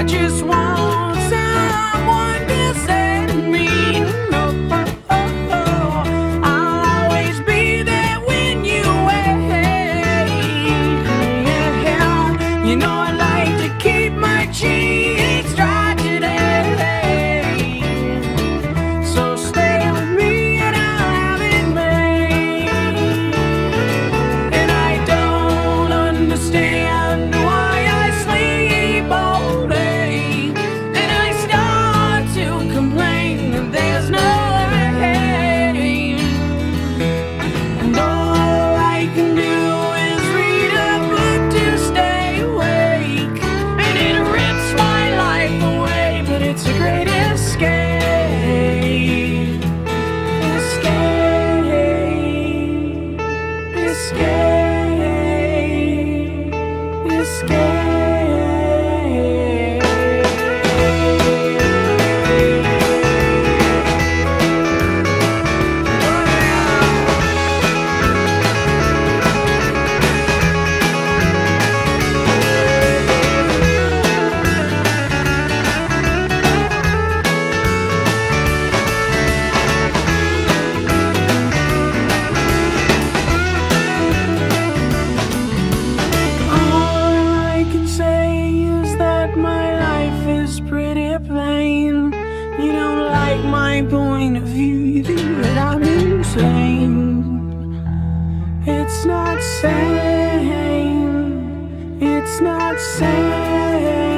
I just want someone to me. I'll always be there when you wait. You know. my point of view that I'm insane. It's not sane. It's not sane.